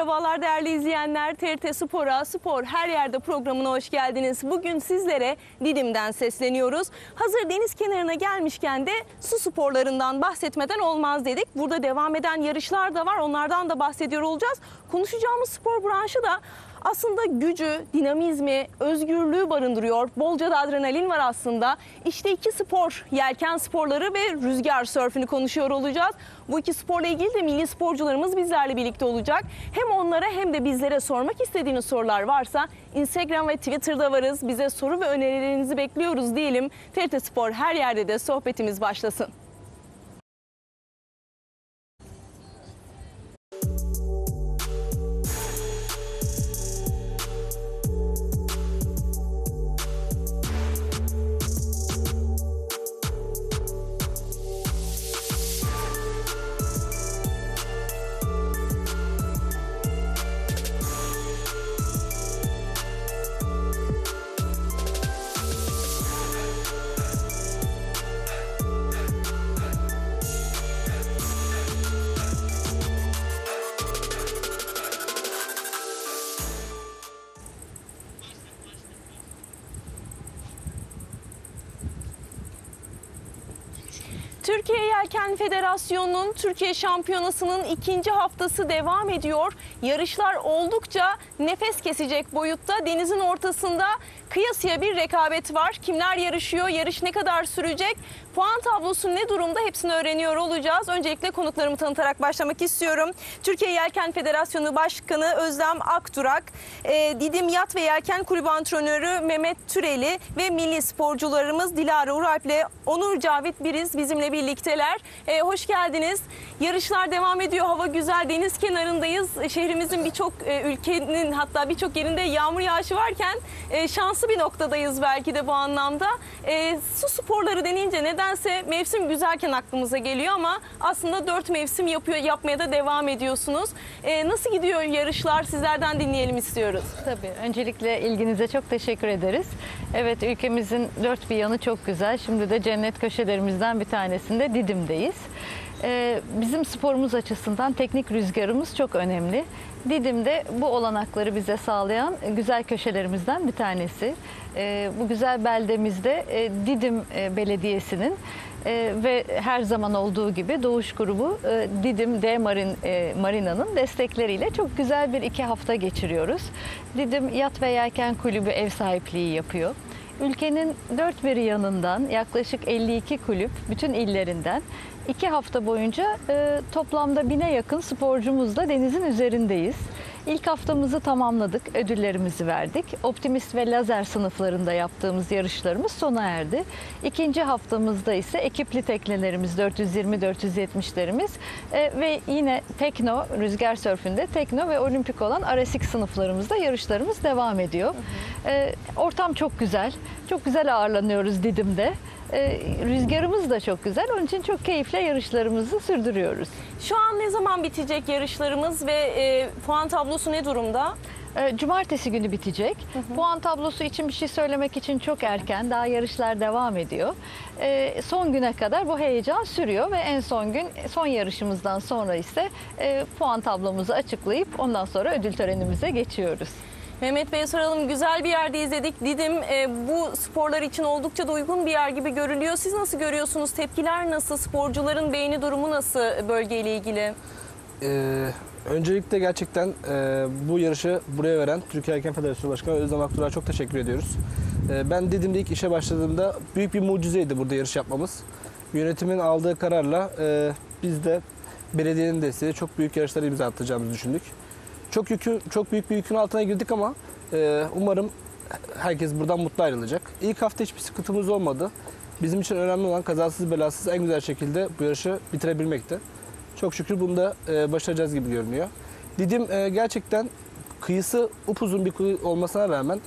Merhabalar değerli izleyenler. TRT Spor'a, Spor Her Yerde programına hoş geldiniz. Bugün sizlere Didim'den sesleniyoruz. Hazır deniz kenarına gelmişken de su sporlarından bahsetmeden olmaz dedik. Burada devam eden yarışlar da var. Onlardan da bahsediyor olacağız. Konuşacağımız spor branşı da aslında gücü, dinamizmi, özgürlüğü barındırıyor. Bolca da adrenalin var aslında. İşte iki spor, yelken sporları ve rüzgar sörfünü konuşuyor olacağız. Bu iki sporla ilgili de milli sporcularımız bizlerle birlikte olacak. Hem onlara hem de bizlere sormak istediğiniz sorular varsa Instagram ve Twitter'da varız. Bize soru ve önerilerinizi bekliyoruz diyelim. TRT Spor her yerde de sohbetimiz başlasın. Türkiye Şampiyonası'nın ikinci haftası devam ediyor. Yarışlar oldukça nefes kesecek boyutta. Denizin ortasında kıyasıya bir rekabet var. Kimler yarışıyor, yarış ne kadar sürecek, puan tablosu ne durumda hepsini öğreniyor olacağız. Öncelikle konuklarımı tanıtarak başlamak istiyorum. Türkiye Yelken Federasyonu Başkanı Özlem Akdurak, e, Didim Yat ve Yelken Kulübü Antrenörü Mehmet Türeli ve milli sporcularımız Dilara Uralp ile Onur Cavit Biriz bizimle birlikteler. E, hoş geldiniz. Yarışlar devam ediyor. Hava güzel. Deniz kenarındayız. Şehrimizin birçok e, ülkenin hatta birçok yerinde yağmur yağışı varken e, şanslı bir noktadayız belki de bu anlamda. E, su sporları denince nedense mevsim güzelken aklımıza geliyor ama aslında dört mevsim yapıyor yapmaya da devam ediyorsunuz. E, nasıl gidiyor yarışlar? Sizlerden dinleyelim istiyoruz. Tabii. Öncelikle ilginize çok teşekkür ederiz. Evet ülkemizin dört bir yanı çok güzel. Şimdi de cennet köşelerimizden bir tanesinde Didim'deyiz. Ee, bizim sporumuz açısından teknik rüzgarımız çok önemli. Didim'de bu olanakları bize sağlayan güzel köşelerimizden bir tanesi. Ee, bu güzel beldemizde e, Didim e, Belediyesi'nin e, ve her zaman olduğu gibi Doğuş Grubu e, Didim D Marin e, Marina'nın destekleriyle çok güzel bir iki hafta geçiriyoruz. Didim Yat ve Yelken Kulübü ev sahipliği yapıyor. Ülkenin dört bir yanından yaklaşık 52 kulüp bütün illerinden iki hafta boyunca e, toplamda bine yakın sporcumuzla denizin üzerindeyiz. İlk haftamızı tamamladık, ödüllerimizi verdik. Optimist ve lazer sınıflarında yaptığımız yarışlarımız sona erdi. İkinci haftamızda ise ekipli teknelerimiz 420-470'lerimiz e, ve yine tekno, rüzgar sörfünde tekno ve olimpik olan RSX sınıflarımızda yarışlarımız devam ediyor. E, ortam çok güzel, çok güzel ağırlanıyoruz Didim'de. E, rüzgarımız da çok güzel, onun için çok keyifle yarışlarımızı sürdürüyoruz. Şu an ne zaman bitecek yarışlarımız ve e, puan tablosu ne durumda? E, Cumartesi günü bitecek. Puan tablosu için bir şey söylemek için çok erken. Daha yarışlar devam ediyor. E, son güne kadar bu heyecan sürüyor ve en son gün son yarışımızdan sonra ise e, puan tablomuzu açıklayıp ondan sonra ödül törenimize geçiyoruz. Mehmet Bey'e soralım. Güzel bir yerde izledik. Didim e, bu sporlar için oldukça da uygun bir yer gibi görülüyor. Siz nasıl görüyorsunuz? Tepkiler nasıl? Sporcuların beğeni durumu nasıl bölgeyle ilgili? Ee, öncelikle gerçekten e, bu yarışı buraya veren Türkiye Erken Federasyonu Başkanı Özlem Aktur'a çok teşekkür ediyoruz. E, ben Didim'de ilk işe başladığımda büyük bir mucizeydi burada yarış yapmamız. Yönetimin aldığı kararla e, biz de belediyenin desteği çok büyük yarışlara imza atacağımızı düşündük. Çok yükü, çok büyük bir yükün altına girdik ama e, umarım herkes buradan mutlu ayrılacak. İlk hafta hiçbir sıkıntımız olmadı. Bizim için önemli olan kazasız belasız en güzel şekilde bu yarışı bitirebilmekti. Çok şükür bunu da e, başaracağız gibi görünüyor. Didim e, gerçekten kıyısı upuzun bir kıyı olmasına rağmen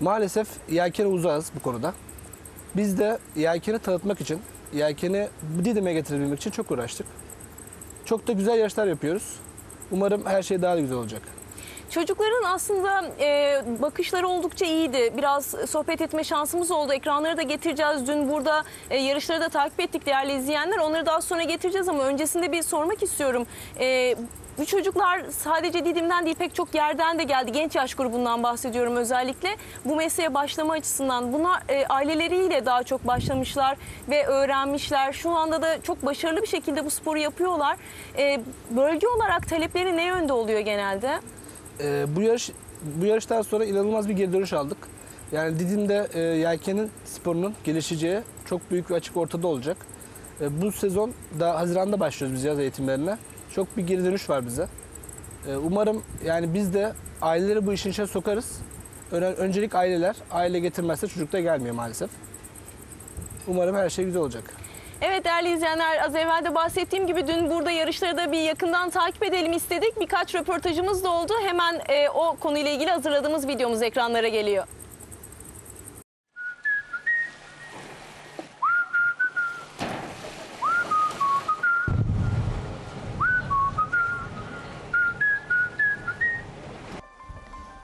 maalesef yelkene uzağız bu konuda. Biz de yelkeni tanıtmak için, yelkeni Didim'e getirebilmek için çok uğraştık. Çok da güzel yarışlar yapıyoruz. Umarım her şey daha da güzel olacak. Çocukların aslında e, bakışları oldukça iyiydi. Biraz sohbet etme şansımız oldu. Ekranları da getireceğiz. Dün burada e, yarışları da takip ettik değerli izleyenler. Onları daha sonra getireceğiz ama öncesinde bir sormak istiyorum. E, bu çocuklar sadece Didim'den değil pek çok yerden de geldi. Genç yaş grubundan bahsediyorum özellikle. Bu mesleğe başlama açısından bunlar e, aileleriyle daha çok başlamışlar ve öğrenmişler. Şu anda da çok başarılı bir şekilde bu sporu yapıyorlar. E, bölge olarak talepleri ne yönde oluyor genelde? Ee, bu yarış bu yarıştan sonra inanılmaz bir geri dönüş aldık. Yani Didim'de e, yelkenin sporunun gelişeceği çok büyük bir açık ortada olacak. E, bu sezon da Haziran'da başlıyoruz biz yaz eğitimlerine. Çok bir geri dönüş var bize. E, umarım yani biz de aileleri bu işin içine sokarız. Öncelik aileler. Aile getirmezse çocuk da gelmiyor maalesef. Umarım her şey güzel olacak. Evet değerli izleyenler az evvel de bahsettiğim gibi dün burada yarışları da bir yakından takip edelim istedik. Birkaç röportajımız da oldu. Hemen e, o konuyla ilgili hazırladığımız videomuz ekranlara geliyor.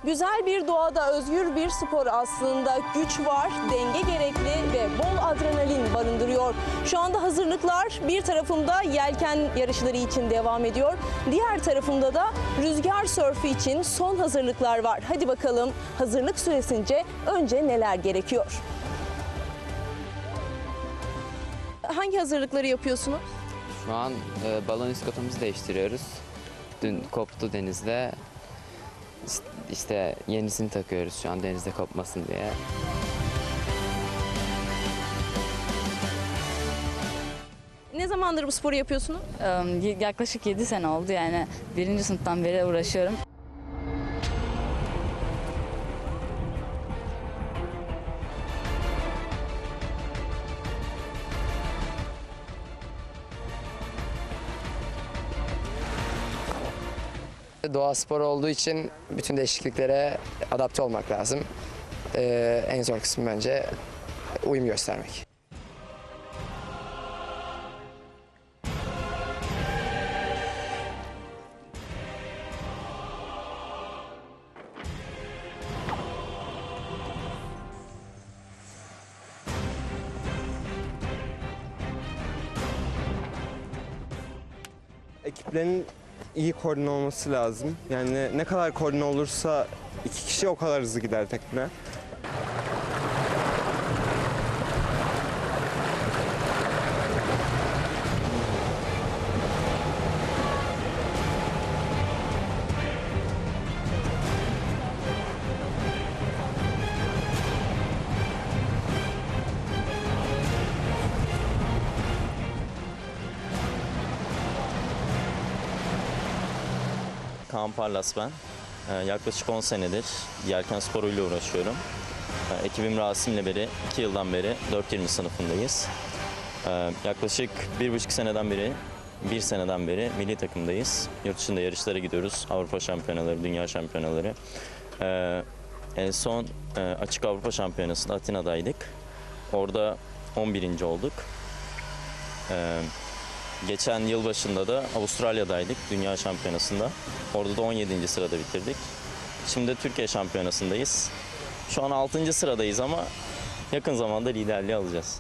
Güzel bir doğada özgür bir spor aslında. Güç var, denge gerekli ve bol adrenalin barındırıyor. Şu anda hazırlıklar bir tarafında yelken yarışları için devam ediyor. Diğer tarafında da rüzgar sörfü için son hazırlıklar var. Hadi bakalım hazırlık süresince önce neler gerekiyor? Hangi hazırlıkları yapıyorsunuz? Şu an e, balon iskotumuzu değiştiriyoruz. Dün koptu denizde. İşte yenisini takıyoruz şu an denizde kopmasın diye. Ne zamandır bu sporu yapıyorsunuz? Ee, Yaklaşık 7 sene oldu yani birinci sınıftan beri uğraşıyorum. Doğa sporu olduğu için bütün değişikliklere adapte olmak lazım. Ee, en zor kısmı bence uyum göstermek. ekiplerin iyi koordine olması lazım. Yani ne kadar koordine olursa iki kişi o kadar hızlı gider tekne. Kaan Parlas ben. Ee, Yaklaşık 10 senedir yelken sporuyla uğraşıyorum. Ee, Ekibim Rasim'le beri 2 yıldan beri 4-20 sınıfındayız. Ee, Yaklaşık 1,5 seneden beri, 1 seneden beri milli takımdayız. Yurt dışında yarışlara gidiyoruz. Avrupa şampiyonaları, dünya şampiyonaları. En son e, Açık Avrupa Şampiyonası'nda Atina'daydık. Orada 11. olduk. Ee, Geçen yıl başında da Avustralya'daydık Dünya Şampiyonası'nda. Orada da 17. sırada bitirdik. Şimdi de Türkiye Şampiyonası'ndayız. Şu an 6. sıradayız ama yakın zamanda liderliği alacağız.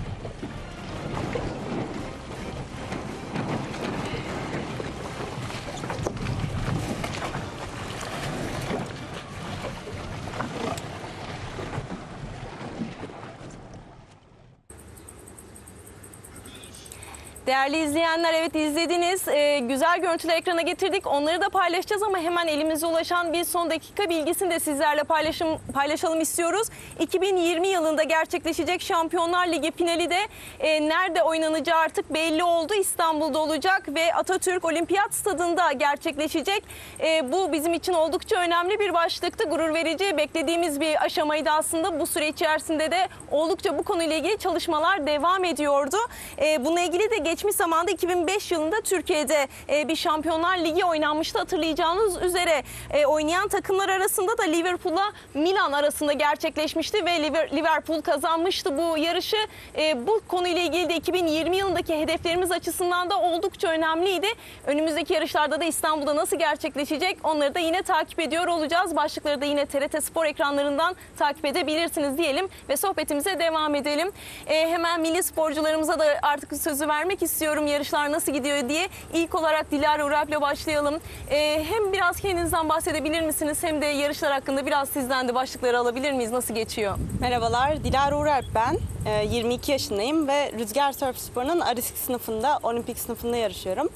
Değerli izleyenler evet izlediniz. Ee, güzel görüntüler ekrana getirdik. Onları da paylaşacağız ama hemen elimize ulaşan bir son dakika bilgisini de sizlerle paylaşım, paylaşalım istiyoruz. 2020 yılında gerçekleşecek Şampiyonlar Ligi finali de e, nerede oynanacağı artık belli oldu. İstanbul'da olacak ve Atatürk Olimpiyat Stadında gerçekleşecek. E, bu bizim için oldukça önemli bir başlıktı. Gurur verici beklediğimiz bir aşamaydı aslında. Bu süre içerisinde de oldukça bu konuyla ilgili çalışmalar devam ediyordu. E, bununla ilgili de geç geçmiş zamanda 2005 yılında Türkiye'de e, bir Şampiyonlar Ligi oynanmıştı hatırlayacağınız üzere. E, oynayan takımlar arasında da Liverpool'la Milan arasında gerçekleşmişti ve Liver- Liverpool kazanmıştı bu yarışı. E, bu konuyla ilgili de 2020 yılındaki hedeflerimiz açısından da oldukça önemliydi. Önümüzdeki yarışlarda da İstanbul'da nasıl gerçekleşecek onları da yine takip ediyor olacağız. Başlıkları da yine TRT Spor ekranlarından takip edebilirsiniz diyelim ve sohbetimize devam edelim. E, hemen milli sporcularımıza da artık sözü vermek istiyorum yarışlar nasıl gidiyor diye. İlk olarak Dilara Uralp'le başlayalım. E, hem biraz kendinizden bahsedebilir misiniz hem de yarışlar hakkında biraz sizden de başlıkları alabilir miyiz? Nasıl geçiyor? Merhabalar, Dilara Uğralp ben. Ee, 22 yaşındayım ve Rüzgar Surf Sporu'nun Arisk sınıfında, olimpik sınıfında yarışıyorum.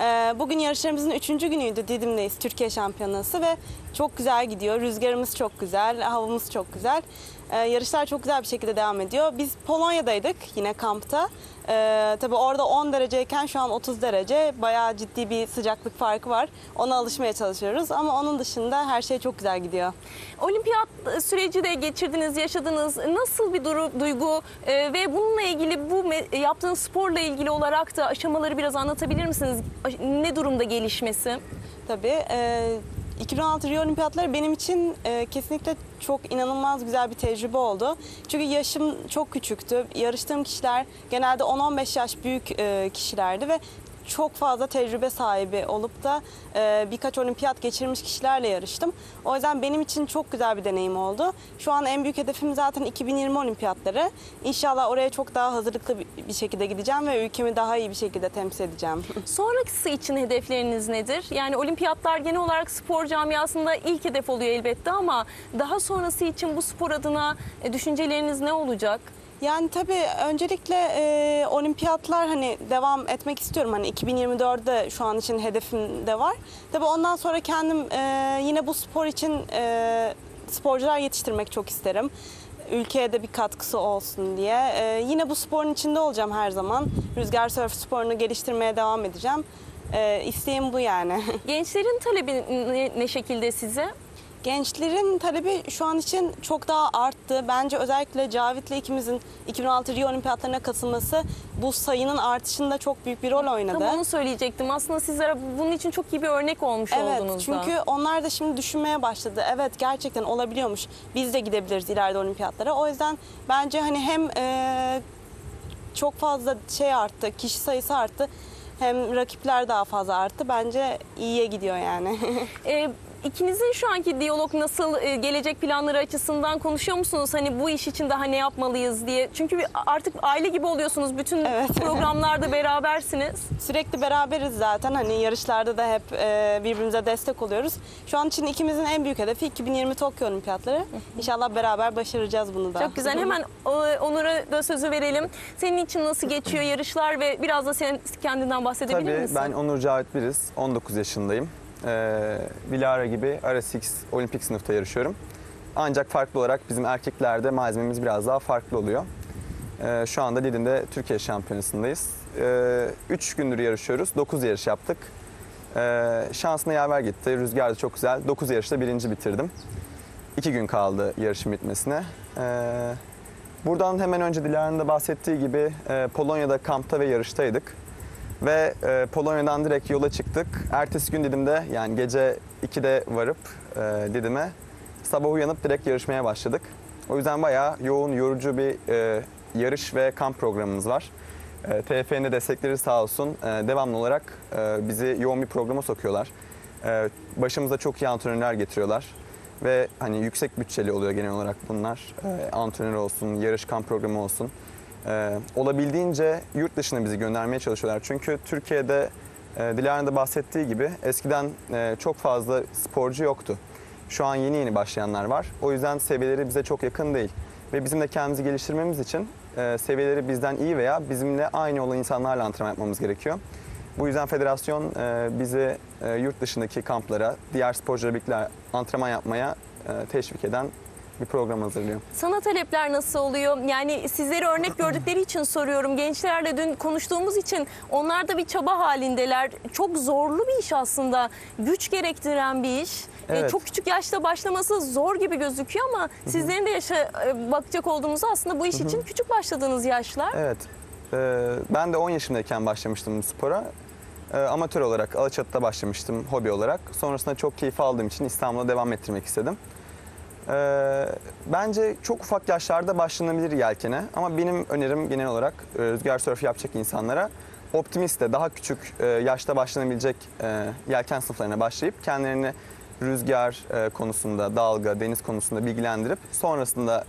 Ee, Bugün yarışlarımızın üçüncü günüydü Didim'deyiz, Türkiye Şampiyonası ve çok güzel gidiyor. Rüzgarımız çok güzel, havamız çok güzel. Ee, Yarışlar çok güzel bir şekilde devam ediyor. Biz Polonya'daydık yine kampta. Ee, tabii orada 10 dereceyken şu an 30 derece. Bayağı ciddi bir sıcaklık farkı var. Ona alışmaya çalışıyoruz ama onun dışında her şey çok güzel gidiyor. Olimpiyat süreci de geçirdiniz, yaşadınız. Nasıl bir duru, duygu e, ve bununla ilgili bu yaptığınız sporla ilgili olarak da aşamaları biraz anlatabilir misiniz? Ne durumda gelişmesi? Tabii. E, 2016 Rio Olimpiyatları benim için e, kesinlikle çok inanılmaz güzel bir tecrübe oldu. Çünkü yaşım çok küçüktü. Yarıştığım kişiler genelde 10-15 yaş büyük e, kişilerdi ve çok fazla tecrübe sahibi olup da e, birkaç olimpiyat geçirmiş kişilerle yarıştım. O yüzden benim için çok güzel bir deneyim oldu. Şu an en büyük hedefim zaten 2020 olimpiyatları. İnşallah oraya çok daha hazırlıklı bir- şekilde gideceğim ve ülkemi daha iyi bir şekilde temsil edeceğim. Sonrası için hedefleriniz nedir? Yani olimpiyatlar genel olarak spor camiasında ilk hedef oluyor elbette ama daha sonrası için bu spor adına e, düşünceleriniz ne olacak? Yani tabii öncelikle e, olimpiyatlar hani devam etmek istiyorum. Hani 2024'de şu an için hedefim de var. Tabii ondan sonra kendim e, yine bu spor için e, sporcular yetiştirmek çok isterim. Ülkeye de bir katkısı olsun diye. E, yine bu sporun içinde olacağım her zaman. Rüzgar surf sporunu geliştirmeye devam edeceğim. E, isteğim bu yani. Gençlerin talebi ne şekilde size? Gençlerin talebi şu an için çok daha arttı. Bence özellikle Cavit'le ikimizin 2006 Rio Olimpiyatlarına katılması bu sayının artışında çok büyük bir rol oynadı. Tam onu söyleyecektim. Aslında sizlere bunun için çok iyi bir örnek olmuş Evet oldunuz da. çünkü onlar da şimdi düşünmeye başladı. Evet gerçekten olabiliyormuş. Biz de gidebiliriz ileride olimpiyatlara. O yüzden bence hani hem e, çok fazla şey arttı, kişi sayısı arttı. Hem rakipler daha fazla arttı. Bence iyiye gidiyor yani. E, ikinizin şu anki diyalog nasıl e, gelecek planları açısından konuşuyor musunuz? Hani bu iş için daha ne yapmalıyız diye. Çünkü bir- artık aile gibi oluyorsunuz. Bütün Evet. programlarda berabersiniz. Sürekli beraberiz zaten. Hani yarışlarda da hep e, birbirimize destek oluyoruz. Şu an için ikimizin en büyük hedefi 2020 Tokyo Olimpiyatları. İnşallah beraber başaracağız bunu da. Çok güzel. Hemen e, Onur'a da sözü verelim. Senin için nasıl geçiyor yarışlar ve biraz da sen kendinden bahsedebilir Tabii misin? ben Onur Cavit Biriz, 19 yaşındayım. Ee, Dilara gibi RSX olimpik sınıfta yarışıyorum. Ancak farklı olarak bizim erkeklerde malzememiz biraz daha farklı oluyor. Ee, şu anda Didim'de Türkiye şampiyonasındayız. 3 gündür yarışıyoruz, 9 yarış yaptık. Ee, şansına yaver gitti, rüzgar da çok güzel. 9 yarışta birinci bitirdim. 2 gün kaldı yarışın bitmesine. Ee, buradan hemen önce Dilara'nın da bahsettiği gibi e, Polonya'da kampta ve yarıştaydık. Ve e, Polonya'dan direkt yola çıktık. Ertesi gün Didim'de yani gece 2'de varıp e, Didim'e sabah uyanıp direkt yarışmaya başladık. O yüzden bayağı yoğun, yorucu bir e, yarış ve kamp programımız var. E, TFF'nin de destekleri sağ olsun e, devamlı olarak e, bizi yoğun bir programa sokuyorlar. E, başımıza çok iyi antrenörler getiriyorlar. Ve hani yüksek bütçeli oluyor genel olarak bunlar. E, antrenör olsun, yarış kamp programı olsun. Ee, olabildiğince yurt dışına bizi göndermeye çalışıyorlar. Çünkü Türkiye'de e, Dilara'nın da bahsettiği gibi eskiden e, çok fazla sporcu yoktu. Şu an yeni yeni başlayanlar var. O yüzden seviyeleri bize çok yakın değil. Ve bizim de kendimizi geliştirmemiz için e, seviyeleri bizden iyi veya bizimle aynı olan insanlarla antrenman yapmamız gerekiyor. Bu yüzden federasyon e, bizi e, yurt dışındaki kamplara, diğer sporcularla birlikte antrenman yapmaya e, teşvik eden bir program hazırlıyor. Sana talepler nasıl oluyor? Yani sizleri örnek gördükleri için soruyorum. Gençlerle dün konuştuğumuz için onlar da bir çaba halindeler. Çok zorlu bir iş aslında. Güç gerektiren bir iş. Ee, Evet. Çok küçük yaşta başlaması zor gibi gözüküyor ama sizlerin de yaşa e, bakacak olduğumuzda aslında bu iş için küçük başladığınız yaşlar. Evet. Ee, ben de 10 yaşındayken başlamıştım spora. Ee, amatör olarak Alaçatı'da başlamıştım hobi olarak. Sonrasında çok keyif aldığım için İstanbul'da devam ettirmek istedim. Ee, bence çok ufak yaşlarda başlanabilir yelkene ama benim önerim genel olarak e, rüzgar sörfü yapacak insanlara optimist de daha küçük e, yaşta başlanabilecek e, yelken sınıflarına başlayıp kendilerini rüzgar e, konusunda, dalga, deniz konusunda bilgilendirip sonrasında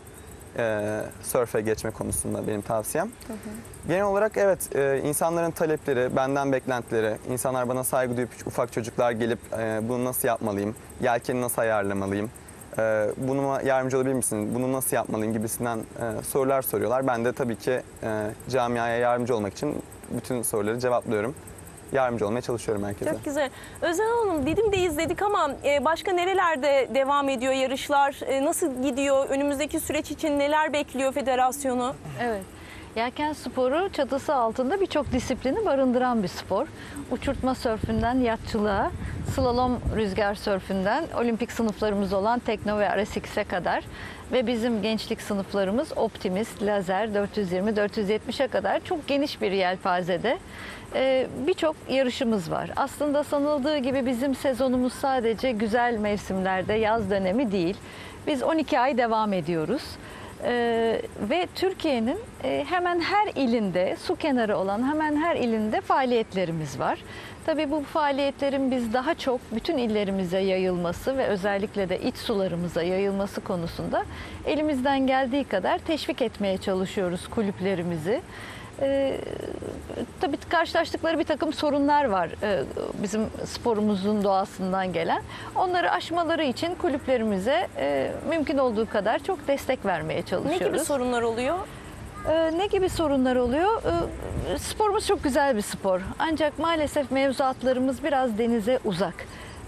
e, sörfe geçme konusunda benim tavsiyem. Genel olarak evet e, insanların talepleri, benden beklentileri, insanlar bana saygı duyup ufak çocuklar gelip e, bunu nasıl yapmalıyım, yelkeni nasıl ayarlamalıyım, e, bunuma yardımcı olabilir misin, bunu nasıl yapmalıyım gibisinden e, sorular soruyorlar. Ben de tabii ki e, camiaya yardımcı olmak için bütün soruları cevaplıyorum. Yardımcı olmaya çalışıyorum herkese. Çok güzel. Özlem Hanım Didim'de izledik ama e, başka nerelerde devam ediyor yarışlar? E, Nasıl gidiyor? Önümüzdeki süreç için neler bekliyor federasyonu? Evet. Yelken sporu çatısı altında birçok disiplini barındıran bir spor. Uçurtma sörfünden yatçılığa, slalom rüzgar sörfünden olimpik sınıflarımız olan tekno ve RSX'e kadar ve bizim gençlik sınıflarımız optimist, lazer 420-470'e kadar çok geniş bir yelpazede e, birçok yarışımız var. Aslında sanıldığı gibi bizim sezonumuz sadece güzel mevsimlerde, yaz dönemi değil. Biz 12 ay devam ediyoruz. Ee, ve Türkiye'nin e, hemen her ilinde su kenarı olan hemen her ilinde faaliyetlerimiz var. Tabii bu faaliyetlerin biz daha çok bütün illerimize yayılması ve özellikle de iç sularımıza yayılması konusunda elimizden geldiği kadar teşvik etmeye çalışıyoruz kulüplerimizi. Ee, tabii karşılaştıkları bir takım sorunlar var e, bizim sporumuzun doğasından gelen. Onları aşmaları için kulüplerimize e, mümkün olduğu kadar çok destek vermeye Ne çalışıyoruz. gibi sorunlar oluyor? Ee, ne gibi sorunlar oluyor? Ee, sporumuz çok güzel bir spor. Ancak maalesef mevzuatlarımız biraz denize uzak.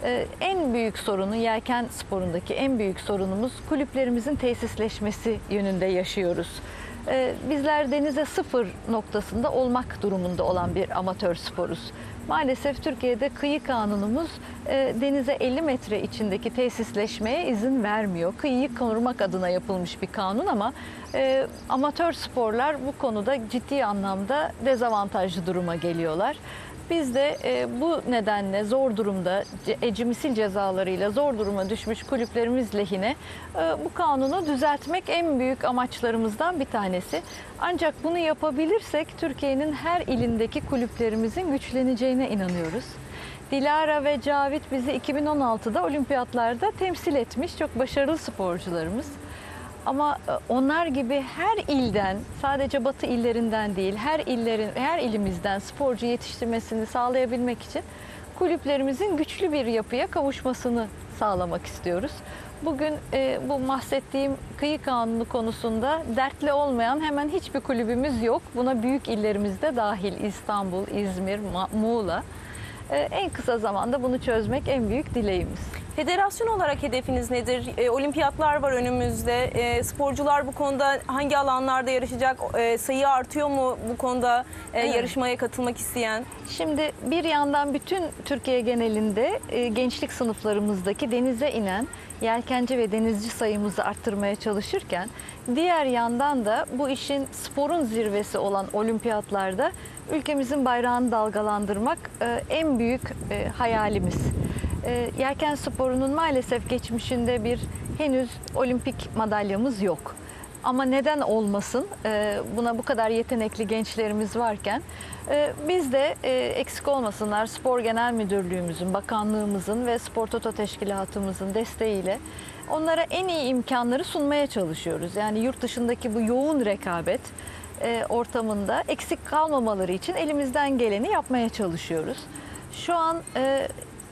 Ee, en büyük sorunu yelken sporundaki en büyük sorunumuz kulüplerimizin tesisleşmesi yönünde yaşıyoruz. Ee, bizler denize sıfır noktasında olmak durumunda olan bir amatör sporuz. Maalesef Türkiye'de kıyı kanunumuz e, denize 50 metre içindeki tesisleşmeye izin vermiyor. Kıyıyı korumak adına yapılmış bir kanun ama e, amatör sporlar bu konuda ciddi anlamda dezavantajlı duruma geliyorlar. Biz de e, bu nedenle zor durumda ecimisil cezalarıyla zor duruma düşmüş kulüplerimiz lehine e, bu kanunu düzeltmek en büyük amaçlarımızdan bir tanesi. Ancak bunu yapabilirsek Türkiye'nin her ilindeki kulüplerimizin güçleneceğine inanıyoruz. Dilara ve Cavit bizi 2016'da olimpiyatlarda temsil etmiş çok başarılı sporcularımız. Ama e, onlar gibi her ilden, sadece batı illerinden değil, her illerin, her ilimizden sporcu yetiştirmesini sağlayabilmek için kulüplerimizin güçlü bir yapıya kavuşmasını sağlamak istiyoruz. Bugün e, bu bahsettiğim kıyı kanunu konusunda dertli olmayan hemen hiçbir kulübümüz yok. Buna büyük illerimizde dahil İstanbul, İzmir, Ma- Muğla. E, en kısa zamanda bunu çözmek en büyük dileğimiz. Federasyon olarak hedefiniz nedir? E, olimpiyatlar var önümüzde. E, sporcular bu konuda hangi alanlarda yarışacak? E, sayı artıyor mu bu konuda e, Evet. yarışmaya katılmak isteyen? Şimdi bir yandan bütün Türkiye genelinde e, gençlik sınıflarımızdaki denize inen yelkenci ve denizci sayımızı arttırmaya çalışırken diğer yandan da bu işin sporun zirvesi olan olimpiyatlarda ülkemizin bayrağını dalgalandırmak e, en büyük e, hayalimiz. E, Yelken sporunun maalesef geçmişinde bir henüz olimpik madalyamız yok. Ama neden olmasın? Ee, Buna bu kadar yetenekli gençlerimiz varken e, biz de e, eksik olmasınlar Spor Genel Müdürlüğümüzün, bakanlığımızın ve Spor Toto Teşkilatımızın desteğiyle onlara en iyi imkanları sunmaya çalışıyoruz. Yani yurt dışındaki bu yoğun rekabet e, ortamında eksik kalmamaları için elimizden geleni yapmaya çalışıyoruz. Şu an e,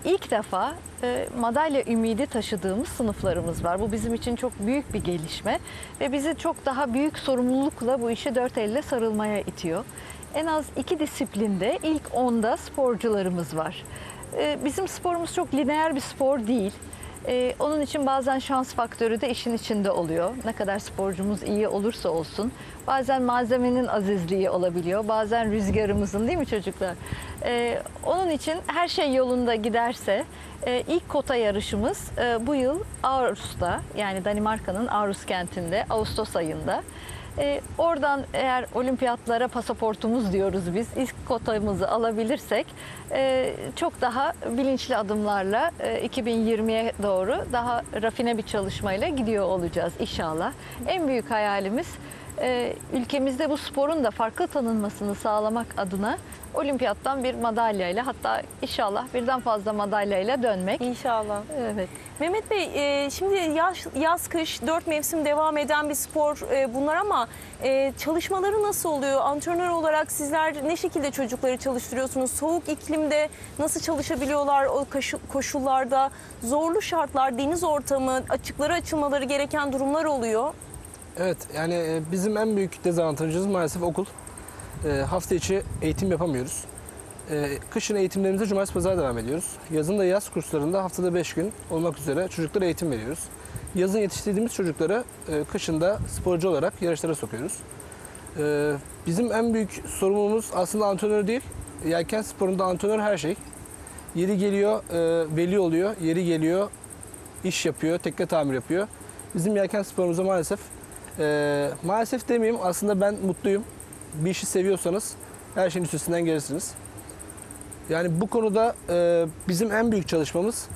ilk defa e, madalya ümidi taşıdığımız sınıflarımız var. Bu bizim için çok büyük bir gelişme ve bizi çok daha büyük sorumlulukla bu işi dört elle sarılmaya itiyor. En az iki disiplinde ilk onda sporcularımız var. E, bizim sporumuz çok lineer bir spor değil. E, onun için bazen şans faktörü de işin içinde oluyor. Ne kadar sporcumuz iyi olursa olsun. Bazen malzemenin azizliği olabiliyor. Bazen rüzgarımızın değil mi çocuklar? E, onun için her şey yolunda giderse Ee, ilk kota yarışımız e, bu yıl Aarhus'ta yani Danimarka'nın Aarhus kentinde Ağustos ayında. Ee, oradan eğer olimpiyatlara pasaportumuz diyoruz biz ilk kotamızı alabilirsek e, çok daha bilinçli adımlarla e, 2020'ye doğru daha rafine bir çalışmayla gidiyor olacağız inşallah. En büyük hayalimiz e, ülkemizde bu sporun da farklı tanınmasını sağlamak adına olimpiyattan bir madalyayla hatta inşallah birden fazla madalyayla dönmek. İnşallah. Evet. Mehmet Bey e, şimdi yaz, yaz kış dört mevsim devam eden bir spor e, bunlar ama e, çalışmaları nasıl oluyor? Antrenör olarak sizler ne şekilde çocukları çalıştırıyorsunuz? Soğuk iklimde nasıl çalışabiliyorlar o koşu- koşullarda? Zorlu şartlar, deniz ortamı, açıklara açılmaları gereken durumlar oluyor. Evet yani e, bizim en büyük dezavantajımız maalesef okul. E, hafta içi eğitim yapamıyoruz. E, kışın eğitimlerimize cumartesi pazar devam ediyoruz. Yazın da yaz kurslarında haftada 5 gün olmak üzere çocuklara eğitim veriyoruz. Yazın yetiştirdiğimiz çocukları e, kışın da sporcu olarak yarışlara sokuyoruz. E, bizim en büyük sorumluluğumuz aslında antrenör değil. Yelken sporunda antrenör her şey. Yeri geliyor e, veli oluyor, yeri geliyor iş yapıyor, tekne tamir yapıyor. Bizim yelken sporumuzda maalesef e, maalesef demeyeyim aslında ben mutluyum. Bir işi seviyorsanız her şeyin üstesinden gelirsiniz. Yani bu konuda e, bizim en büyük çalışmamız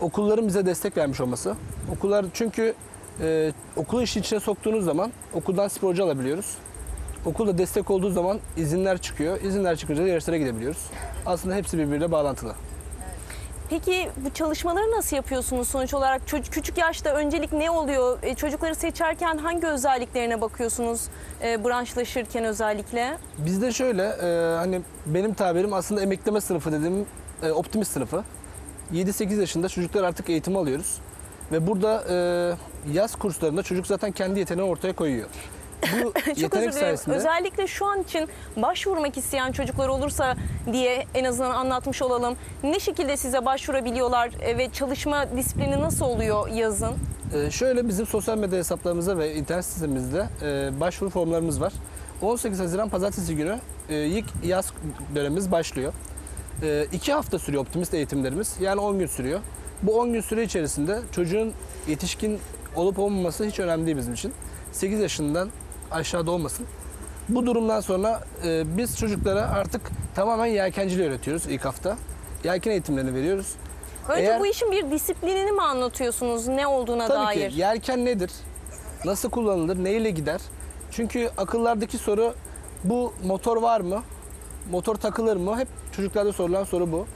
okulların bize destek vermiş olması. Okullar çünkü e, okulu işin içine soktuğunuz zaman okuldan sporcu alabiliyoruz. Okulda destek olduğu zaman izinler çıkıyor. İzinler çıkınca da yarışlara gidebiliyoruz. Aslında hepsi birbiriyle bağlantılı. Peki bu çalışmaları nasıl yapıyorsunuz sonuç olarak? Çocuk, küçük yaşta öncelik ne oluyor? E, çocukları seçerken hangi özelliklerine bakıyorsunuz e, branşlaşırken özellikle? Bizde şöyle e, hani benim tabirim aslında emekleme sınıfı dediğim e, optimist sınıfı. 7-8 yaşında çocuklar artık eğitim alıyoruz. Ve burada e, yaz kurslarında çocuk zaten kendi yeteneğini ortaya koyuyor. Bu Çok özür dilerim. sayesinde Özellikle şu an için başvurmak isteyen çocuklar olursa diye en azından anlatmış olalım. Ne şekilde size başvurabiliyorlar e, ve çalışma disiplini nasıl oluyor yazın? e, şöyle bizim sosyal medya hesaplarımızda ve internet sitemizde e, başvuru formlarımız var. 18 Haziran Pazartesi günü e, ilk yaz dönemimiz başlıyor. E, iki hafta sürüyor optimist eğitimlerimiz. Yani 10 gün sürüyor. Bu 10 gün süre içerisinde çocuğun yetişkin olup olmaması hiç önemli değil bizim için. 8 yaşından aşağıda olmasın. Bu durumdan sonra e, biz çocuklara artık tamamen yelkenciliği öğretiyoruz ilk hafta. Yelken eğitimlerini veriyoruz. Önce Eğer- bu işin bir disiplinini mi anlatıyorsunuz ne olduğuna Tabii dair? ki yelken nedir? Nasıl kullanılır? Neyle gider? Çünkü akıllardaki soru bu motor var mı? Motor takılır mı? Hep çocuklarda sorulan soru bu.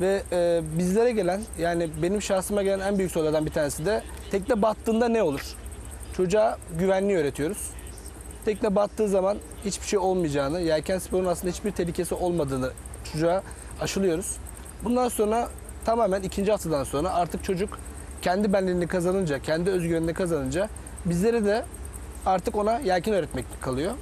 Ve e, bizlere gelen yani benim şahsıma gelen en büyük sorulardan bir tanesi de tekne battığında ne olur? Çocuğa güvenliği öğretiyoruz. Tekne battığı zaman hiçbir şey olmayacağını, yelken sporunun aslında hiçbir tehlikesi olmadığını çocuğa aşılıyoruz. Bundan sonra tamamen ikinci haftadan sonra artık çocuk kendi benliğini kazanınca, kendi özgüvenini kazanınca bizlere de artık ona yelken öğretmek kalıyor.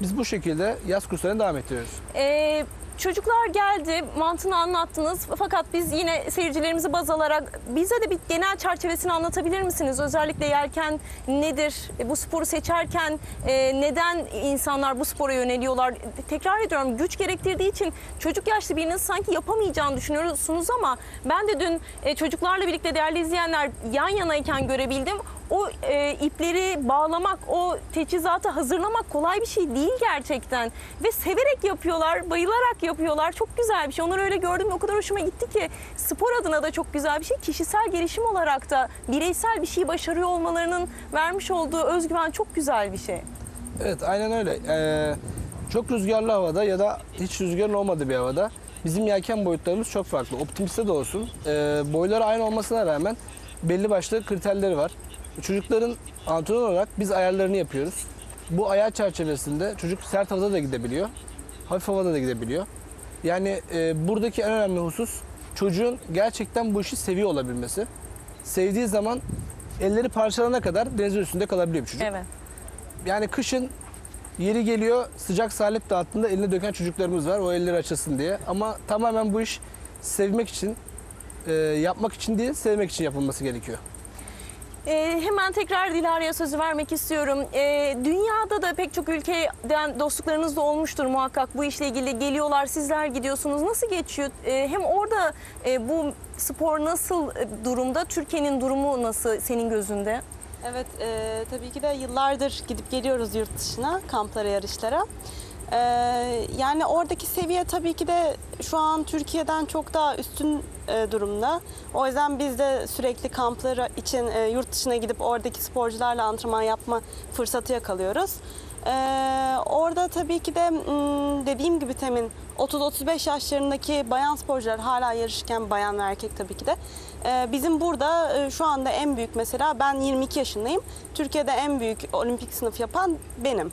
Biz bu şekilde yaz kurslarına devam ettiriyoruz. Ee, çocuklar geldi, mantığını anlattınız. Fakat biz yine seyircilerimizi baz alarak bize de bir genel çerçevesini anlatabilir misiniz? Özellikle yelken nedir? E, Bu sporu seçerken e, neden insanlar bu spora yöneliyorlar? Tekrar ediyorum güç gerektirdiği için çocuk yaşlı birinin sanki yapamayacağını düşünüyorsunuz ama ben de dün e, çocuklarla birlikte değerli izleyenler yan yanayken görebildim. O e, ipleri bağlamak, o teçhizatı hazırlamak kolay bir şey değil gerçekten. Ve severek yapıyorlar, bayılarak yapıyorlar. Çok güzel bir şey. Onları öyle gördüm o kadar hoşuma gitti ki. Spor adına da çok güzel bir şey. Kişisel gelişim olarak da bireysel bir şey başarıyor olmalarının vermiş olduğu özgüven çok güzel bir şey. Evet aynen öyle. Ee, çok rüzgarlı havada ya da hiç rüzgarın olmadığı bir havada bizim yelken boyutlarımız çok farklı. Optimiste de olsun. Ee, boyları aynı olmasına rağmen belli başlı kriterleri var. Çocukların antrenör olarak biz ayarlarını yapıyoruz. Bu ayar çerçevesinde çocuk sert havada da gidebiliyor. Hafif havada da gidebiliyor. Yani e, buradaki en önemli husus çocuğun gerçekten bu işi seviyor olabilmesi. Sevdiği zaman elleri parçalana kadar denizin üstünde kalabiliyor bir çocuk. Evet. Yani kışın yeri geliyor sıcak salep dağıttığında eline döken çocuklarımız var o elleri açılsın diye. Ama tamamen bu iş sevmek için, e, yapmak için değil sevmek için yapılması gerekiyor. Ee, hemen tekrar Dilara'ya sözü vermek istiyorum. Ee, dünyada da pek çok ülkeden dostluklarınız da olmuştur muhakkak bu işle ilgili. Geliyorlar, sizler gidiyorsunuz. Nasıl geçiyor? Ee, hem orada e, bu spor nasıl e, durumda? Türkiye'nin durumu nasıl senin gözünde? Evet, e, tabii ki de yıllardır gidip geliyoruz yurt dışına, kamplara, yarışlara. E, yani oradaki seviye tabii ki de şu an Türkiye'den çok daha üstün e, durumda. O yüzden biz de sürekli kampları için e, yurt dışına gidip oradaki sporcularla antrenman yapma fırsatı yakalıyoruz. E, orada tabii ki de m, dediğim gibi temin 30-35 yaşlarındaki bayan sporcular hala yarışırken bayan ve erkek tabii ki de. Ee, Bizim burada e, şu anda en büyük mesela ben 22 yaşındayım. Türkiye'de en büyük olimpik sınıf yapan benim.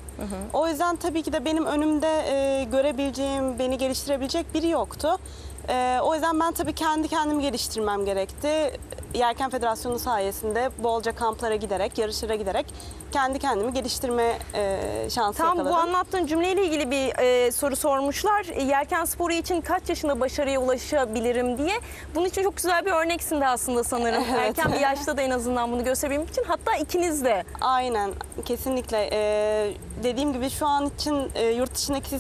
O yüzden tabii ki de benim önümde e, görebileceğim, beni geliştirebilecek biri yoktu. E, O yüzden ben tabii kendi kendimi geliştirmem gerekti. Yelken Federasyonu sayesinde bolca kamplara giderek, yarışlara giderek kendi kendimi geliştirme e, şansı Tam yakaladım. bu anlattığın cümleyle ilgili bir e, soru sormuşlar. E, Yelken sporu için kaç yaşında başarıya ulaşabilirim diye. Bunun için çok güzel bir örneksin de aslında sanırım. Erken bir yaşta da en azından bunu gösterebilmek için. Hatta ikiniz de. Aynen kesinlikle. Ee, dediğim gibi şu an için e, yurt dışındaki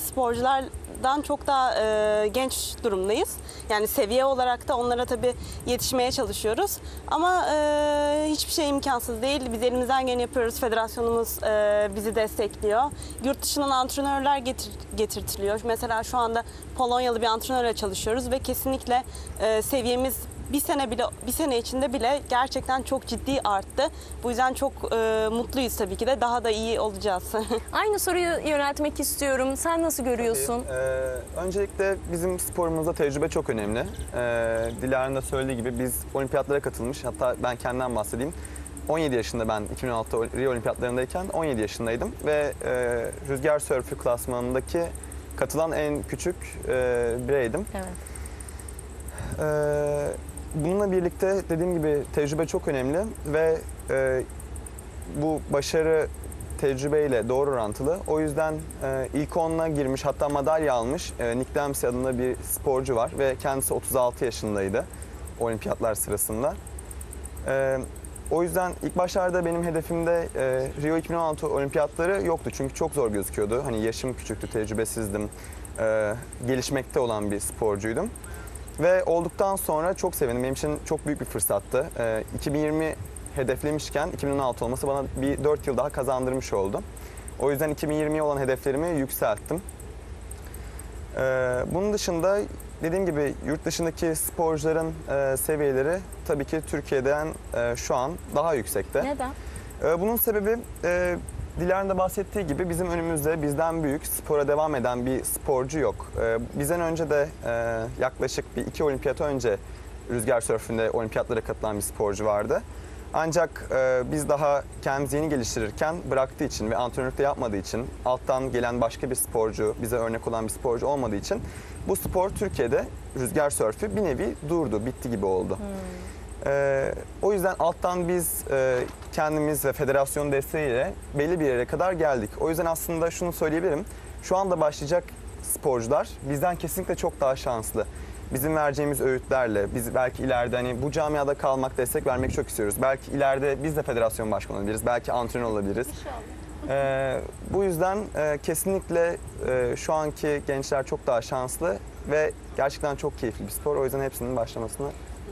sporculardan çok daha e, genç durumdayız. Yani seviye olarak da onlara tabii yetişmeye çalışıyoruz. Ama e, hiçbir şey imkansız değil. Biz elimizden geleni yapıyoruz. Federasyonumuz e, bizi destekliyor. Yurt dışından antrenörler getir, getirtiliyor. Mesela şu anda Polonyalı bir antrenörle çalışıyoruz ve kesinlikle e, seviyemiz bir sene bile bir sene içinde bile gerçekten çok ciddi arttı. Bu yüzden çok e, mutluyuz tabii ki de daha da iyi olacağız. Aynı soruyu yöneltmek istiyorum. Sen nasıl görüyorsun? Ee, öncelikle bizim sporumuzda tecrübe çok önemli. Ee, Dilara'nın da söylediği gibi biz olimpiyatlara katılmış. Hatta ben kendimden bahsedeyim. 17 yaşında ben 2016 Rio Olimpiyatlarındayken 17 yaşındaydım ve e, rüzgar sörfü klasmanındaki katılan en küçük e, bireydim. Evet. Ee, bununla birlikte dediğim gibi tecrübe çok önemli ve e, bu başarı tecrübeyle doğru orantılı. O yüzden e, ilk onla girmiş hatta madalya almış e, Nick Dempsey adında bir sporcu var ve kendisi 36 yaşındaydı olimpiyatlar sırasında. E, o yüzden ilk başlarda benim hedefimde e, Rio 2016 olimpiyatları yoktu çünkü çok zor gözüküyordu. Hani yaşım küçüktü, tecrübesizdim, e, gelişmekte olan bir sporcuydum. Ve olduktan sonra çok sevindim. Benim için çok büyük bir fırsattı. Ee, 2020 hedeflemişken 2016 olması bana bir 4 yıl daha kazandırmış oldu. O yüzden 2020'ye olan hedeflerimi yükselttim. Ee, bunun dışında dediğim gibi yurt dışındaki sporcuların e, seviyeleri tabii ki Türkiye'den e, şu an daha yüksekte. Neden? Ee, Bunun sebebi e, Dilara'nın da bahsettiği gibi bizim önümüzde bizden büyük spora devam eden bir sporcu yok. Ee, Bizden önce de e, yaklaşık bir iki olimpiyat önce rüzgar sörfünde olimpiyatlara katılan bir sporcu vardı. Ancak e, biz daha kendimizi yeni geliştirirken bıraktığı için ve antrenörlük yapmadığı için alttan gelen başka bir sporcu, bize örnek olan bir sporcu olmadığı için bu spor Türkiye'de rüzgar sörfü bir nevi durdu, bitti gibi oldu. Ee, o yüzden alttan biz e, kendimiz ve federasyon desteğiyle belli bir yere kadar geldik. O yüzden aslında şunu söyleyebilirim. Şu anda başlayacak sporcular bizden kesinlikle çok daha şanslı. Bizim vereceğimiz öğütlerle biz belki ileride hani bu camiada kalmak, destek vermek çok istiyoruz. Belki ileride biz de federasyon başkanı olabiliriz. Belki antrenör olabiliriz. Ee, bu yüzden e, kesinlikle e, şu anki gençler çok daha şanslı ve gerçekten çok keyifli bir spor. O yüzden hepsinin başlamasını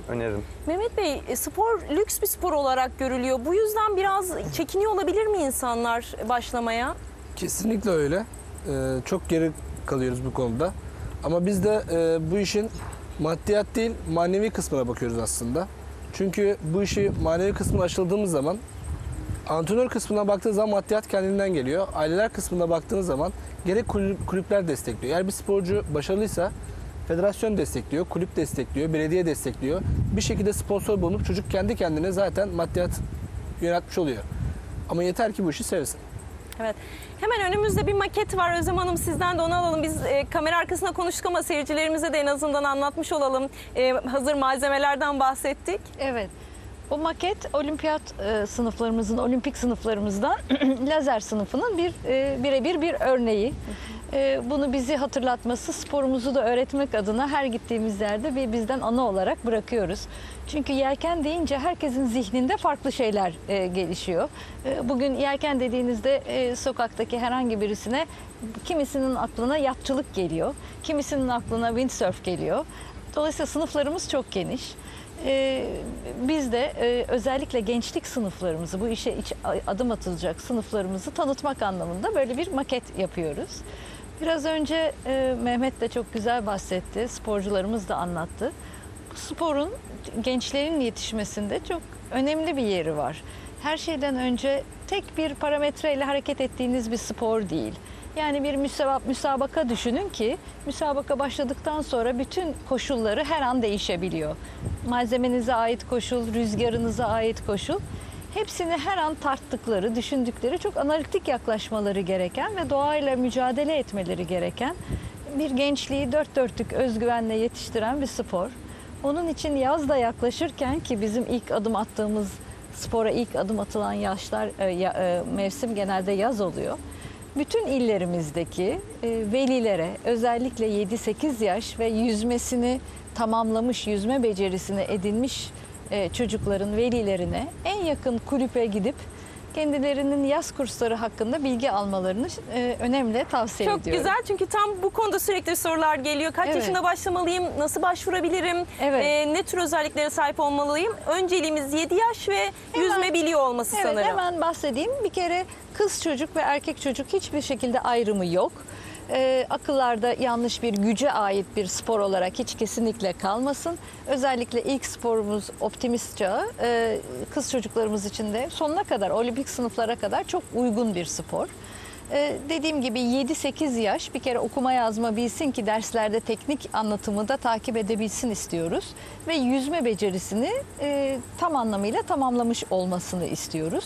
öneririm. Mehmet Bey, e, spor lüks bir spor olarak görülüyor. Bu yüzden biraz çekiniyor olabilir mi insanlar başlamaya? Kesinlikle öyle. Ee, çok geri kalıyoruz bu konuda. Ama biz de e, bu işin maddiyat değil manevi kısmına bakıyoruz aslında. Çünkü bu işi manevi kısmına açıldığımız zaman antrenör kısmına baktığınız zaman maddiyat kendinden geliyor. Aileler kısmına baktığınız zaman gerek kulüp- kulüpler destekliyor. Eğer bir sporcu başarılıysa federasyon destekliyor, kulüp destekliyor, belediye destekliyor. Bir şekilde sponsor bulunup çocuk kendi kendine zaten maddiyat yöneltmiş oluyor. Ama yeter ki bu işi sevsin. Evet. Hemen önümüzde bir maket var Özlem Hanım sizden de onu alalım. Biz e, kamera arkasında konuştuk ama seyircilerimize de en azından anlatmış olalım. E, hazır malzemelerden bahsettik. Evet. Bu maket olimpiyat e, sınıflarımızın, olimpik sınıflarımızdan lazer sınıfının bir e, birebir bir örneği. E, bunu bizi hatırlatması, sporumuzu da öğretmek adına her gittiğimiz yerde bir bizden ana olarak bırakıyoruz. Çünkü yelken deyince herkesin zihninde farklı şeyler e, gelişiyor. E, bugün yelken dediğinizde e, sokaktaki herhangi birisine kimisinin aklına yatçılık geliyor, kimisinin aklına windsurf geliyor. Dolayısıyla sınıflarımız çok geniş. Ee, biz de e, özellikle gençlik sınıflarımızı, bu işe iç- adım atılacak sınıflarımızı tanıtmak anlamında böyle bir maket yapıyoruz. Biraz önce e, Mehmet de çok güzel bahsetti, sporcularımız da anlattı. Bu sporun gençlerin yetişmesinde çok önemli bir yeri var. Her şeyden önce tek bir parametreyle hareket ettiğiniz bir spor değil. Yani bir müsabaka, müsabaka düşünün ki müsabaka başladıktan sonra bütün koşulları her an değişebiliyor. Malzemenize ait koşul, rüzgarınıza ait koşul. Hepsini her an tarttıkları, düşündükleri, çok analitik yaklaşmaları gereken ve doğayla mücadele etmeleri gereken bir gençliği dört dörtlük özgüvenle yetiştiren bir spor. Onun için yaz da yaklaşırken ki bizim ilk adım attığımız spora ilk adım atılan yaşlar e, e, mevsim genelde yaz oluyor. Bütün illerimizdeki e, velilere özellikle 7-8 yaş ve yüzmesini tamamlamış, yüzme becerisini edinmiş e, çocukların velilerine en yakın kulüpe gidip kendilerinin yaz kursları hakkında bilgi almalarını e, önemli tavsiye Çok ediyorum. güzel çünkü tam bu konuda sürekli sorular geliyor. Kaç Evet. yaşında başlamalıyım? Nasıl başvurabilirim? Evet. Ee, ne tür özelliklere sahip olmalıyım? Önceliğimiz 7 yaş ve yüzme biliyor olması Evet sanırım. hemen bahsedeyim. Bir kere kız çocuk ve erkek çocuk hiçbir şekilde ayrımı yok. Ee, akıllarda yanlış bir güce ait bir spor olarak hiç kesinlikle kalmasın. Özellikle ilk sporumuz optimist çağı e, kız çocuklarımız için de sonuna kadar olimpik sınıflara kadar çok uygun bir spor. Ee, dediğim gibi 7-8 yaş bir kere okuma yazma bilsin ki derslerde teknik anlatımı da takip edebilsin istiyoruz. Ve yüzme becerisini e, tam anlamıyla tamamlamış olmasını istiyoruz.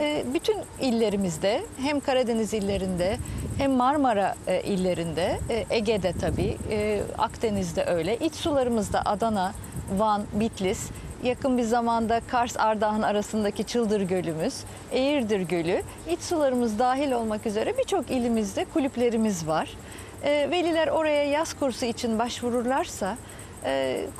E, bütün illerimizde hem Karadeniz illerinde hem Marmara e, illerinde, e, Ege'de tabii, Akdeniz'de öyle. İç sularımızda Adana, Van, Bitlis, yakın bir zamanda Kars Ardahan arasındaki Çıldır Gölümüz, Eğirdir Gölü, iç sularımız dahil olmak üzere birçok ilimizde kulüplerimiz var. E, veliler oraya yaz kursu için başvururlarsa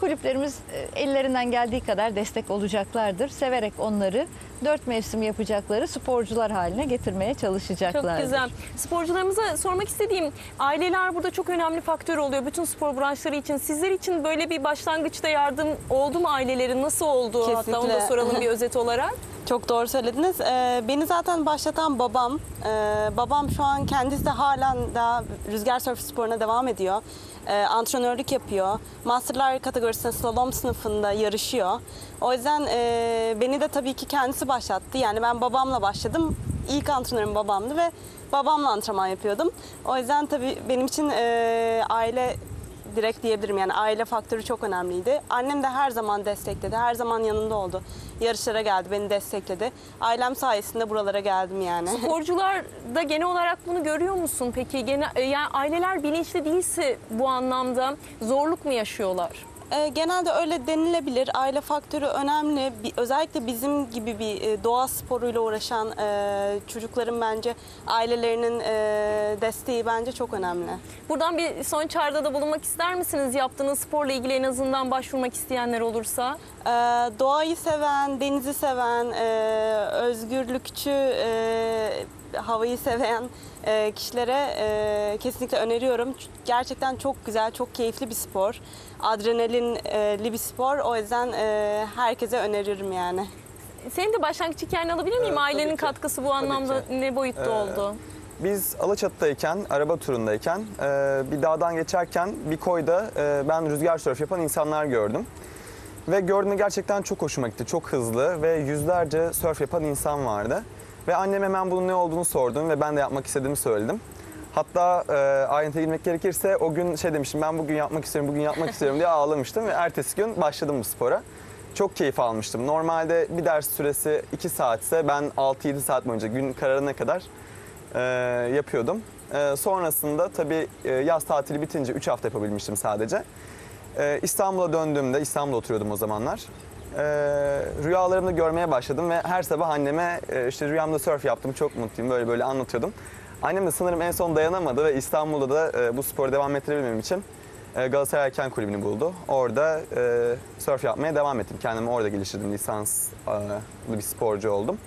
kulüplerimiz e, ellerinden geldiği kadar destek olacaklardır. Severek onları dört mevsim yapacakları sporcular haline getirmeye çalışacaklardır. Çok güzel. Sporcularımıza sormak istediğim aileler burada çok önemli faktör oluyor bütün spor branşları için. Sizler için böyle bir başlangıçta yardım oldu mu ailelerin? Nasıl oldu? Hatta onu da Kesinlikle. soralım bir özet olarak. Çok doğru söylediniz. Ee, beni zaten başlatan babam. Ee, babam şu an kendisi de halen daha rüzgar sörf sporuna devam ediyor. Ee, antrenörlük yapıyor. Masterlar kategorisinde slalom sınıfında yarışıyor. O yüzden e, beni de tabii ki kendisi başlattı. Yani ben babamla başladım. İlk antrenörüm babamdı ve babamla antrenman yapıyordum. O yüzden tabii benim için e, aile direkt diyebilirim. Yani aile faktörü çok önemliydi. Annem de her zaman destekledi. Her zaman yanında oldu. Yarışlara geldi, beni destekledi. Ailem sayesinde buralara geldim yani. Sporcular da genel olarak bunu görüyor musun? Peki gene, e, yani aileler bilinçli değilse bu anlamda zorluk mu yaşıyorlar? Ee, genelde öyle denilebilir. Aile faktörü önemli. Bir- özellikle bizim gibi bir e, doğa sporuyla uğraşan e, çocukların bence ailelerinin e, desteği bence çok önemli. Buradan bir son çağrıda da bulunmak ister misiniz? Yaptığınız sporla ilgili en azından başvurmak isteyenler olursa. Ee, doğayı seven, denizi seven, e, özgürlükçü, e, havayı seven e, kişilere e, kesinlikle öneriyorum. Gerçekten çok güzel, çok keyifli bir spor. Adrenalinli bir spor. O yüzden e, herkese öneririm yani. Senin de başlangıç hikayeni alabilir miyim? Evet, Ailenin katkısı bu anlamda ne boyutta Ee, oldu? Biz Alaçatı'dayken, araba turundayken e, bir dağdan geçerken bir koyda e, ben rüzgar sörf yapan insanlar gördüm. Ve gördüğümde gerçekten çok hoşuma gitti. Çok hızlı ve yüzlerce sörf yapan insan vardı. Ve anneme hemen bunun ne olduğunu sordum ve ben de yapmak istediğimi söyledim. Hatta e, ayrıntıya girmek gerekirse o gün şey demiştim ben bugün yapmak istiyorum, bugün yapmak istiyorum diye ağlamıştım ve ertesi gün başladım bu spora. Çok keyif almıştım. Normalde bir ders süresi 2 saatse ben 6-7 saat boyunca gün kararına kadar e, yapıyordum. E, sonrasında tabii e, yaz tatili bitince 3 hafta yapabilmiştim sadece. E, İstanbul'a döndüğümde, İstanbul'da oturuyordum o zamanlar. E, rüyalarımda görmeye başladım ve her sabah anneme e, işte rüyamda surf yaptım, çok mutluyum böyle böyle anlatıyordum. Annem de sanırım en son dayanamadı ve İstanbul'da da e, bu sporu devam ettirebilmem için e, Galatasaray Erken Kulübü'nü buldu. Orada e, surf yapmaya devam ettim. Kendimi orada geliştirdim. Lisanslı bir sporcu oldum.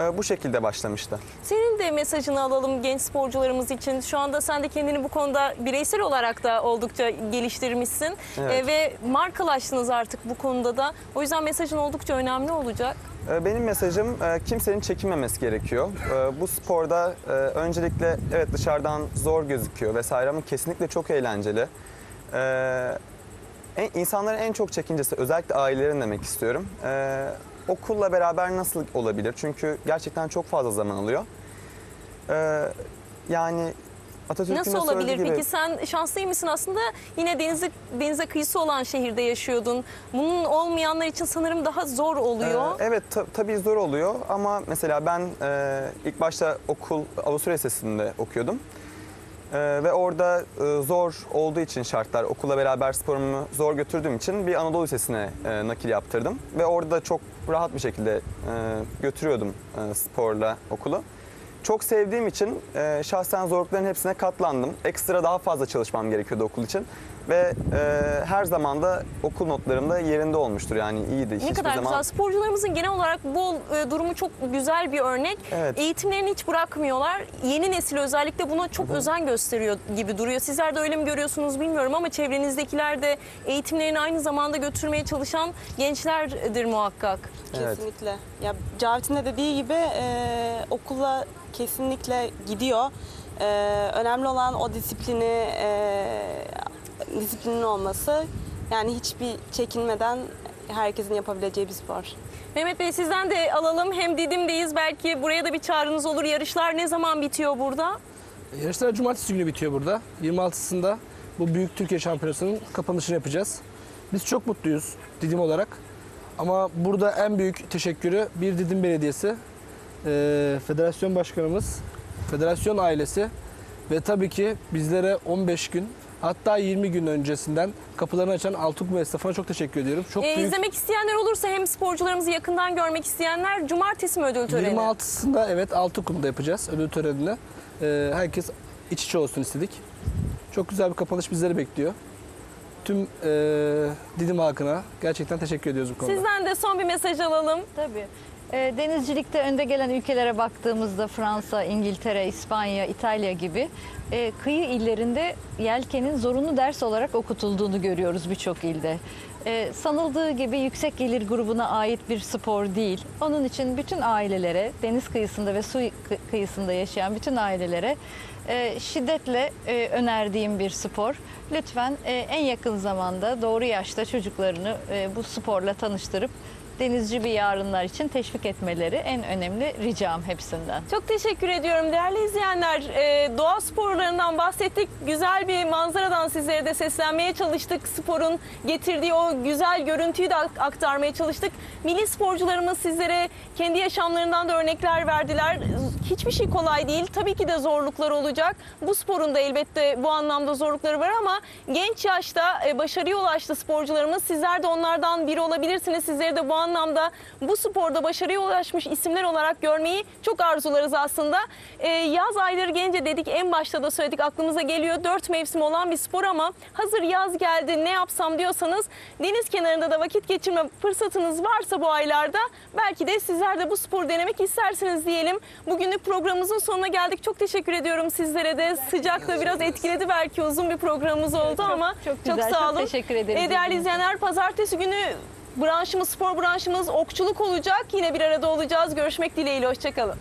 E, bu şekilde başlamıştı. Senin de mesajını alalım genç sporcularımız için. Şu anda sen de kendini bu konuda bireysel olarak da oldukça geliştirmişsin. Evet. Ee, ve markalaştınız artık bu konuda da. O yüzden mesajın oldukça önemli olacak. E, Benim mesajım e, kimsenin çekinmemesi gerekiyor. E, Bu sporda e, öncelikle evet dışarıdan zor gözüküyor vesaire ama kesinlikle çok eğlenceli. E, en- İnsanların en çok çekincesi özellikle ailelerin demek istiyorum. E, Okulla beraber nasıl olabilir? Çünkü gerçekten çok fazla zaman alıyor. E, Yani Atatürk'ün Nasıl olabilir gibi- peki? Sen şanslı mısın aslında? Yine denize, denize kıyısı olan şehirde yaşıyordun. Bunun olmayanlar için sanırım daha zor oluyor. Ee, evet ta- tabii zor oluyor ama mesela ben e, ilk başta okul Avusturya Lisesi'nde okuyordum. E, ve orada e, zor olduğu için şartlar okulla beraber sporumu zor götürdüğüm için bir Anadolu Lisesi'ne e, nakil yaptırdım. Ve orada da çok rahat bir şekilde e, götürüyordum e, sporla okulu. Çok sevdiğim için e, şahsen zorlukların hepsine katlandım. Ekstra daha fazla çalışmam gerekiyordu okul için. Ve e, her zaman da okul notlarım da yerinde olmuştur yani iyiydi. Ne Hiçbir kadar zaman... güzel. Sporcularımızın genel olarak bu e, durumu çok güzel bir örnek. Evet. Eğitimlerini hiç bırakmıyorlar. Yeni nesil özellikle buna çok özen gösteriyor gibi duruyor. Sizler de öyle mi görüyorsunuz bilmiyorum ama çevrenizdekiler de eğitimlerini aynı zamanda götürmeye çalışan gençlerdir muhakkak. Evet. Kesinlikle. Ya Cavit'in de dediği gibi e, okula kesinlikle gidiyor. E, önemli olan o disiplini, e, disiplinin olması. Yani hiçbir çekinmeden herkesin yapabileceği bir spor. Mehmet Bey sizden de alalım. Hem Didim'deyiz belki buraya da bir çağrınız olur. Yarışlar ne zaman bitiyor burada? Yarışlar cumartesi günü bitiyor burada. 26'sında bu büyük Türkiye Şampiyonası'nın kapanışını yapacağız. Biz çok mutluyuz Didim olarak. Ama burada en büyük teşekkürü bir Didim Belediyesi, eee, federasyon başkanımız, federasyon ailesi ve tabii ki bizlere 15 gün hatta 20 gün öncesinden kapılarını açan Altıkum esnafına çok teşekkür ediyorum. Çok Ee, büyük. izlemek isteyenler olursa hem sporcularımızı yakından görmek isteyenler cumartesi mi ödül töreni? 26'sında evet Altıkum'da yapacağız ödül törenini. Ee, herkes iç içe olsun istedik. Çok güzel bir kapanış bizleri bekliyor. Tüm e, Didim halkına gerçekten teşekkür ediyoruz bu konuda. Sizden de son bir mesaj alalım. Tabii. E, denizcilikte önde gelen ülkelere baktığımızda Fransa, İngiltere, İspanya, İtalya gibi e, kıyı illerinde yelkenin zorunlu ders olarak okutulduğunu görüyoruz birçok ilde. E, sanıldığı gibi yüksek gelir grubuna ait bir spor değil. Onun için bütün ailelere, deniz kıyısında ve su kı- kıyısında yaşayan bütün ailelere e, şiddetle e, önerdiğim bir spor. Lütfen e, en yakın zamanda doğru yaşta çocuklarını e, bu sporla tanıştırıp denizci bir yarınlar için teşvik etmeleri en önemli ricam hepsinden. Çok teşekkür ediyorum değerli izleyenler. Ee, doğa sporlarından bahsettik. Güzel bir manzaradan sizlere de seslenmeye çalıştık. Sporun getirdiği o güzel görüntüyü de ak- aktarmaya çalıştık. Milli sporcularımız sizlere kendi yaşamlarından da örnekler verdiler. Hiçbir şey kolay değil. Tabii ki de zorluklar olacak. Bu sporun da elbette bu anlamda zorlukları var ama genç yaşta e, başarıya ulaştı sporcularımız. Sizler de onlardan biri olabilirsiniz. Sizleri de bu anlamda bu sporda başarıya ulaşmış isimler olarak görmeyi çok arzularız aslında. Ee, yaz ayları gelince dedik en başta da söyledik aklımıza geliyor. Dört mevsim olan bir spor ama hazır yaz geldi ne yapsam diyorsanız deniz kenarında da vakit geçirme fırsatınız varsa bu aylarda belki de sizler de bu sporu denemek istersiniz diyelim. Bugünlük programımızın sonuna geldik. Çok teşekkür ediyorum sizlere de. Sıcak da biraz etkiledi belki uzun bir programımız oldu ama çok güzel, sağ çok olun. teşekkür ederiz Ee, değerli izleyenler pazartesi günü branşımız, spor branşımız okçuluk olacak. Yine bir arada olacağız. Görüşmek dileğiyle. Hoşçakalın.